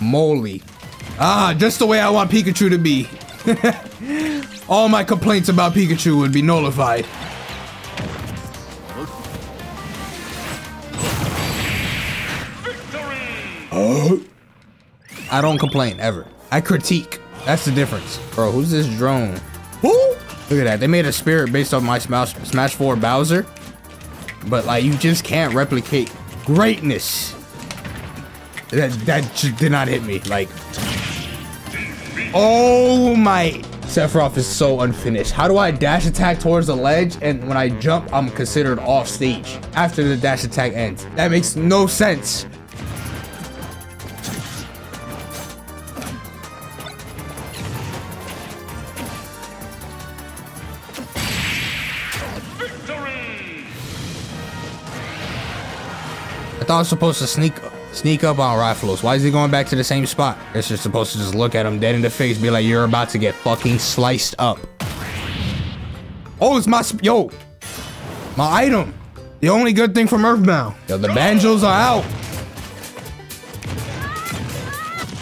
moly. Ah, just the way I want Pikachu to be. All my complaints about Pikachu would be nullified. Oh. I don't complain ever. I critique. That's the difference. Bro, who's this drone? Who? Look at that. They made a spirit based on my Smash, Smash 4 Bowser. But like, you just can't replicate greatness. That, that did not hit me. Like, oh my. Sephiroth is so unfinished. How do I dash attack towards the ledge and when I jump, I'm considered off stage after the dash attack ends? That makes no sense. I thought I was supposed to sneak sneak up on Rathalos. Why is he going back to the same spot? Guess you're supposed to just look at him dead in the face, be like, you're about to get fucking sliced up. Oh, it's my yo, my item. The only good thing from Earthbound. Yo, the banjos are out.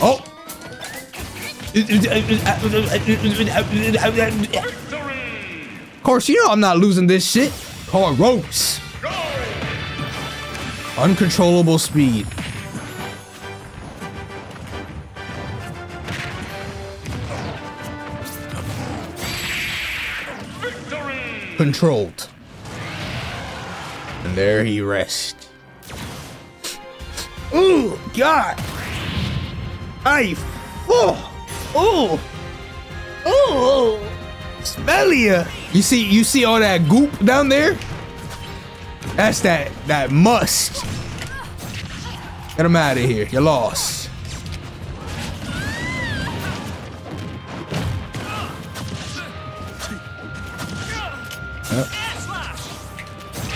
Oh. Of course, you know I'm not losing this shit. Call ropes. Uncontrollable speed. Controlled. And there he rests. Ooh, God. I. Oh. Oh. Oh. Smelly. You see, you see all that goop down there? That's that that must. Get him out of here. You lost.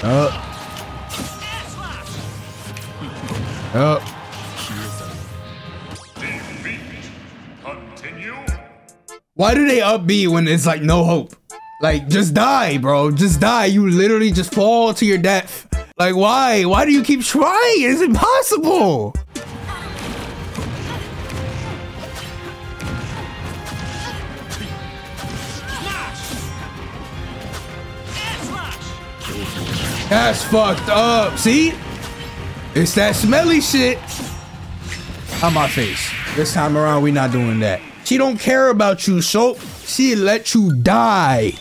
Up. Up. Why do they up B when it's like no hope? Like, just die, bro. Just die. You literally just fall to your death. Like, why? Why do you keep trying? It's impossible. That's fucked up. See? It's that smelly shit. On my face. This time around, we not doing that. She don't care about you, so she let you die.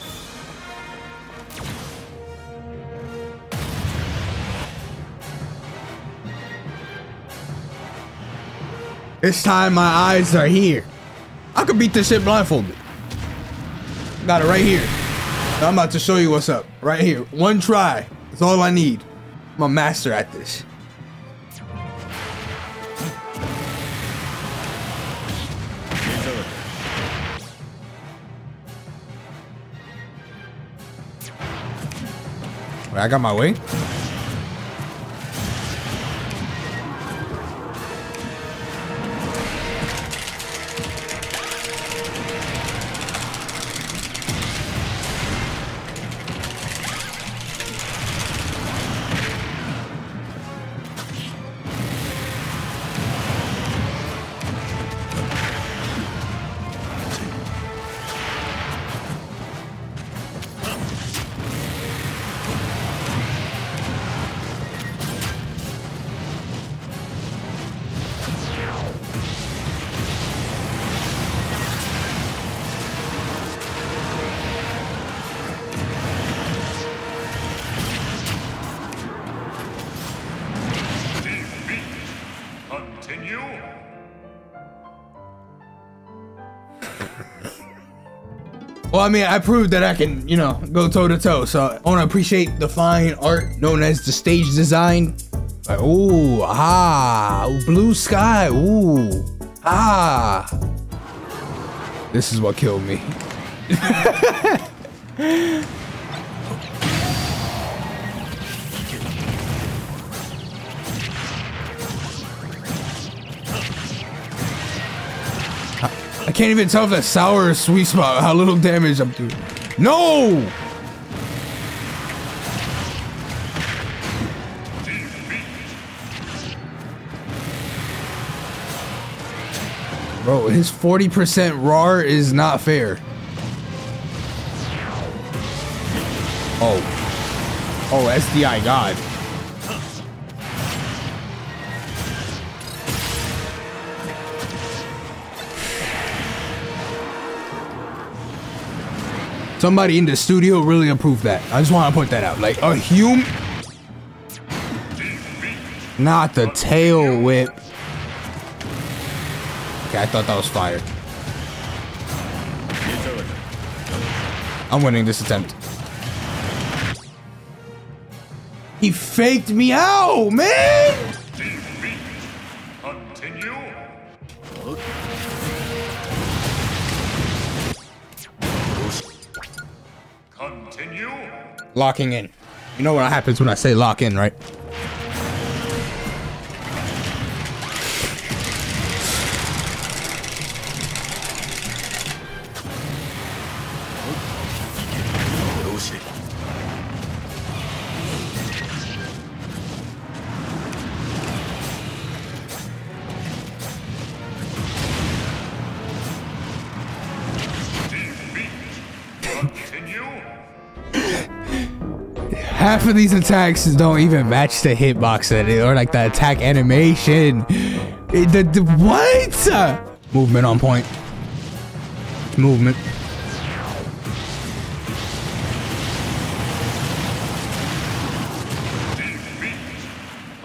This time my eyes are here. I could beat this shit blindfolded. Got it right here. I'm about to show you what's up. Right here. One try. That's all I need. I'm a master at this. I got my way. I mean, I proved that I can, you know, go toe to toe. So I want to appreciate the fine art known as the stage design. Like, ooh, ah, blue sky, ooh, ah. This is what killed me. can't even tell if that's sour or sweet spot, how little damage I'm doing. No! Bro, his 40% RAR is not fair. Oh. Oh, SDI God. Somebody in the studio really approved that. I just want to put that out. Like a human, not the tail whip. Okay, I thought that was fire. I'm winning this attempt. He faked me out, man! Continue. Locking in. You know what happens when I say lock in, right? Half of these attacks don't even match the hitbox or like the attack animation. The, the- what? Movement on point. Movement.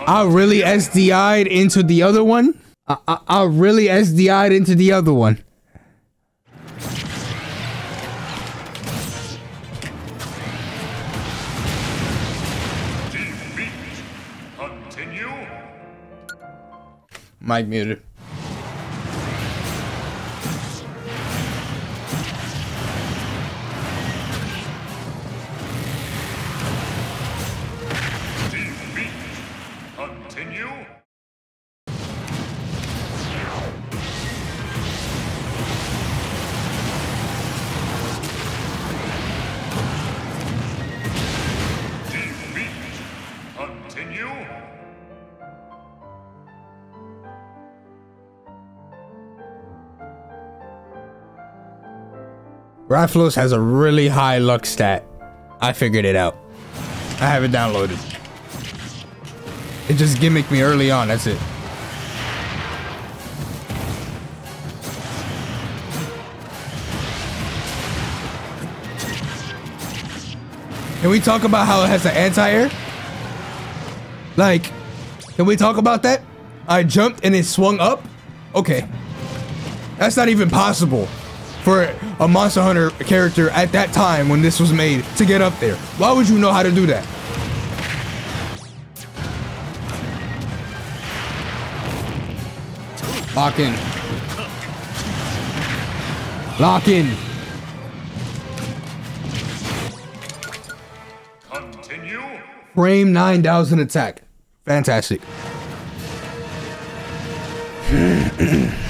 I really SDI'd into the other one. I, I, I really SDI'd into the other one. Mic muted. Rathalos has a really high luck stat. I figured it out. I have it downloaded. It just gimmicked me early on, that's it. Can we talk about how it has an anti-air? Like, can we talk about that? I jumped and it swung up? Okay. That's not even possible for a Monster Hunter character at that time when this was made to get up there. Why would you know how to do that? Lock in. Lock in. Continue. Frame 9000 attack. Fantastic.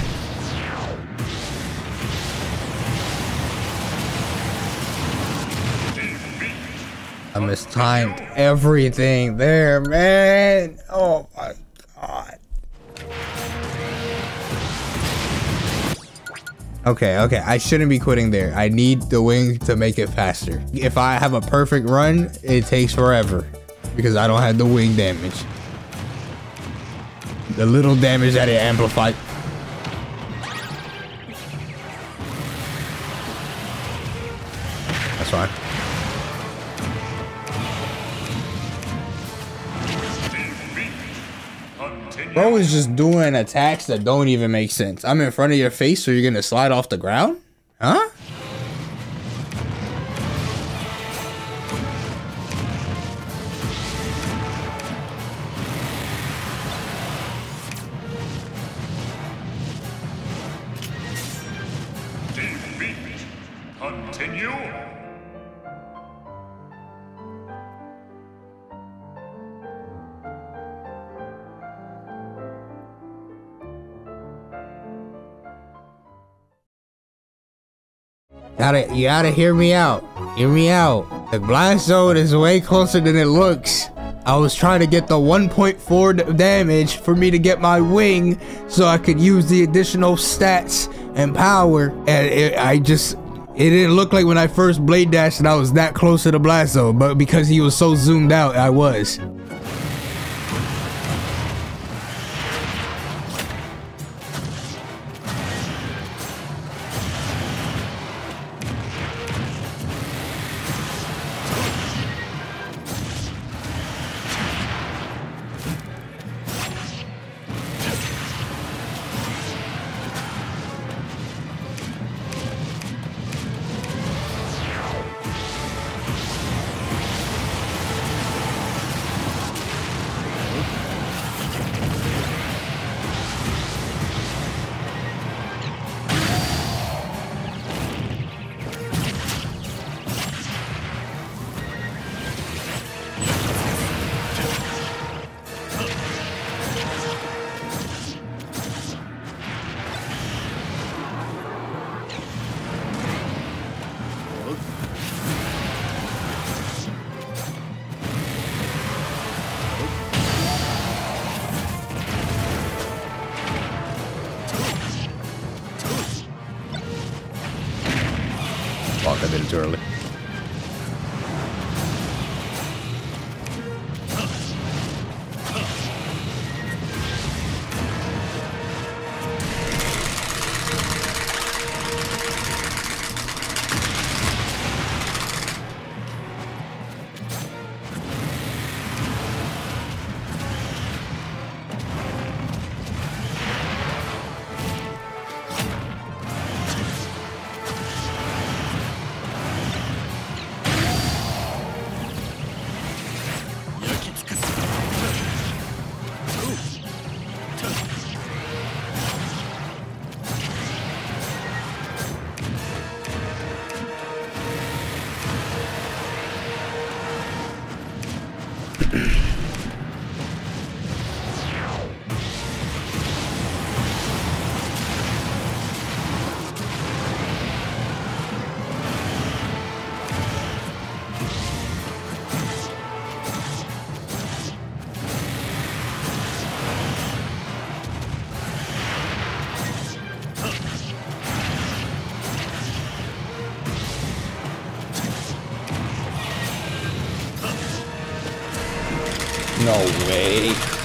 I mistimed everything there, man. Oh my god. Okay, okay. I shouldn't be quitting there. I need the wing to make it faster. If I have a perfect run, it takes forever because I don't have the wing damage. The little damage that it amplified. Bro is just doing attacks that don't even make sense. I'm in front of your face, so you're gonna slide off the ground? Huh? Gotta, you gotta hear me out. Hear me out. The blast zone is way closer than it looks. I was trying to get the 1.4 damage for me to get my wing so I could use the additional stats and power. And it, I just, it didn't look like when I first blade dashed and I was that close to the blast zone, but because he was so zoomed out, I was. Too early. No way.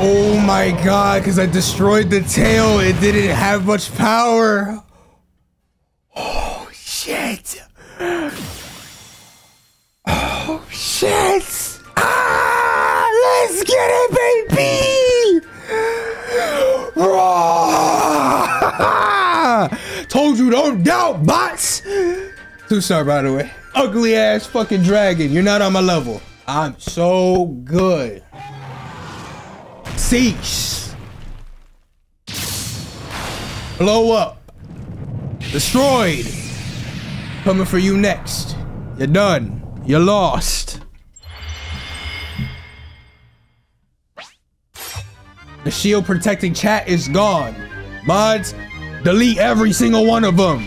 Oh my god, because I destroyed the tail. It didn't have much power. Oh shit. Oh shit. Ah, let's get it, baby. Raw. Told you don't doubt, bots. Two star, by the way. Ugly ass fucking dragon. You're not on my level. I'm so good. Cease. Blow up. Destroyed. Coming for you next. You're done. You're lost. The shield protecting chat is gone. Mods, delete every single one of them.